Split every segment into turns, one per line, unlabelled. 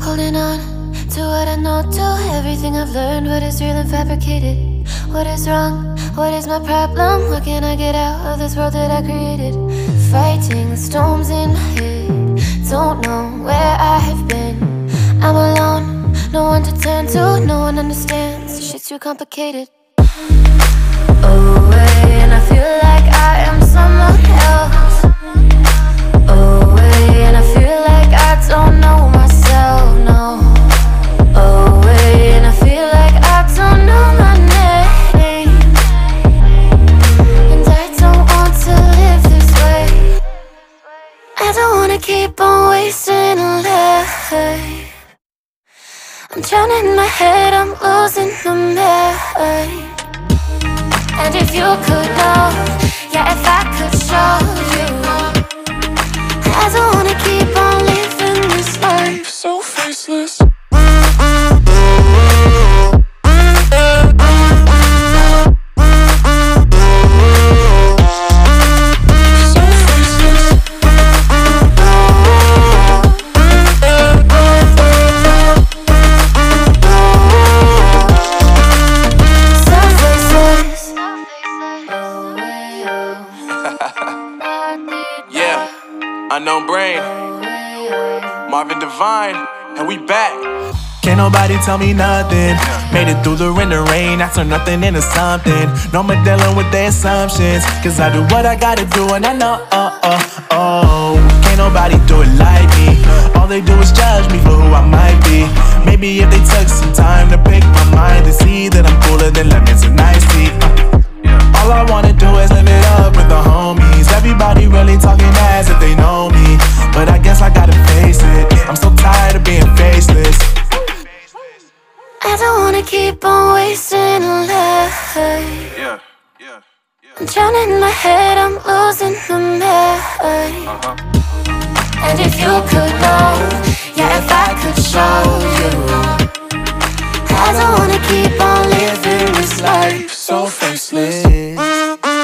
Holding on to what I know, to everything I've learned, what is real and fabricated. What is wrong? What is my problem? What can I get out of this world that I created? Fighting the storms in my head. Don't know where I have been. I'm alone, no one to turn to, no one understands. Shit's too complicated. Oh, Away, and I feel like I am someone else. Keep on wasting a life. I'm in my head, I'm losing the mind. And if you could know, yeah, if I could show you, I don't wanna keep on living this life so faceless.
Unknown brain, Marvin Divine, and we back.
Can't nobody tell me nothing. Made it through the rain, the rain. I turn nothing into something. No more dealing with the assumptions. Cause I do what I gotta do, and I know, oh, oh, oh. Can't nobody do it like me. All they do is judge me for who I might be. Maybe if they took some time to pick my mind, they see that I'm cooler than lemons and iced tea. Uh. All I wanna do is live it up with the homies. Everybody really talking as if they know
wanna keep on wasting life.
Yeah, yeah,
I'm drowning in my head, I'm losing the mind. Uh-huh. And if you could know, yeah, if I could show you, I don't wanna keep on living this life so faceless.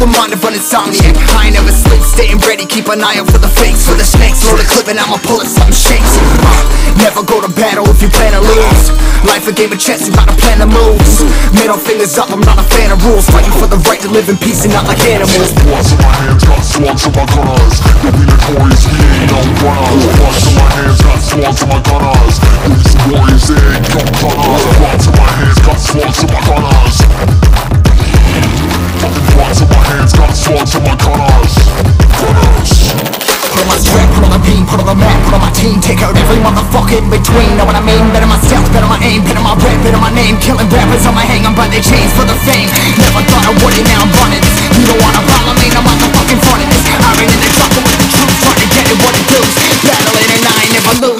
the mind of an insomniac. I ain't never sleep, staying ready, keep an eye out for the fakes, for the snakes. Load the clip and I'ma pull it, something shakes. Uh, never go to battle if you plan to lose. Life a game of chess, you gotta plan the moves. Middle fingers up, I'm not a fan of rules. Fighting for the right to live in peace and not like animals.
Bloods in my hands, got swords in my gunners. You'll be notorious, we ain't no runners. Bloods in my hands, got swords in my gunners. These warriors, they ain't no gunners. Bloods in my hands, got swords in my gunners. Bloods in my hands, got swords in my gunners. Gunners.
Put on my strap, put on the beam, put on the map, put on my team. Take out every motherfucker in between. Know what I mean? Better myself, better my aim Better my rap, better my name. Killing rappers on my hang, I'm by their chains for the fame. Never thought I would it, now I'm running. You don't wanna follow me, no motherfucking front of this I ran in the jungle with the truth Trying to get it what it does Battling and I ain't never lose